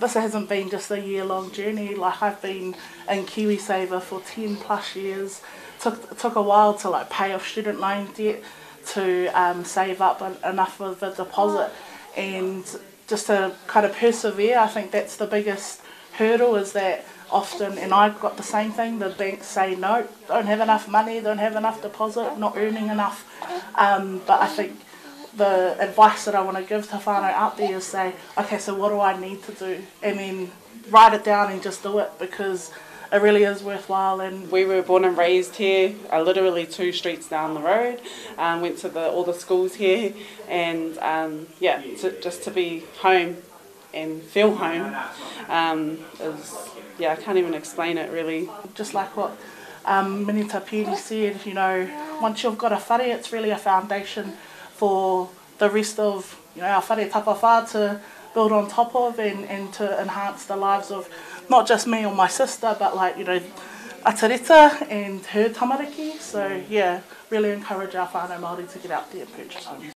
this hasn't been just a year long journey. Like I've been in KiwiSaver for 10 plus years. Took, took a while to like pay off student loan debt to um, save up enough of the deposit and just to kind of persevere. I think that's the biggest hurdle is that often, and I've got the same thing, the banks say no, don't have enough money, don't have enough deposit, not earning enough. Um, but I think the advice that I want to give to whānau out there is say, okay, so what do I need to do? And then write it down and just do it because it really is worthwhile. And we were born and raised here, uh, literally two streets down the road. Um, went to the, all the schools here, and um, yeah, to, just to be home and feel home um, is yeah, I can't even explain it really. Just like what um, Minita Piri said, you know, once you've got a whare, it's really a foundation for the rest of you know our whare tapawha to build on top of and, and to enhance the lives of not just me or my sister, but like, you know, Atarita and her tamariki. So yeah, really encourage our whānau Māori to get out there and purchase homes.